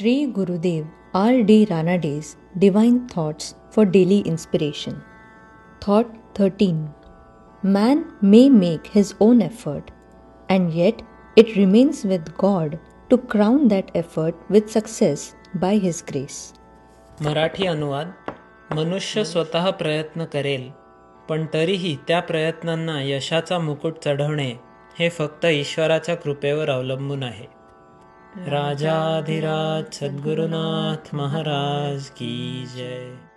Shri Gurudev R D Ranade's divine thoughts for daily inspiration thought thirteen man may make his own effort and yet it remains with God to crown that effort with success by his grace Marathi अनुवाद मनुष्य स्वतः प्रयत्न करेल पण तरीही त्या प्रयत्नांना यशाचा मुकुट चढवणे हे फक्त ईश्वराच्या कृपेवर अवलंबून आहे. राजाधिराज सद्गुरुनाथ महाराज की जय